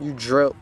You drip.